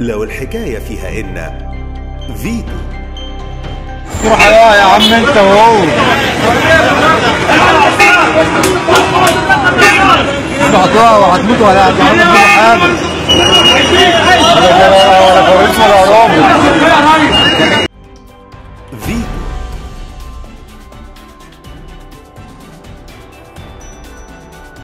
لو الحكاية فيها إن فيتو. روح يا عم انت وهو هتقع وهتموت ولا هتعمل حاجة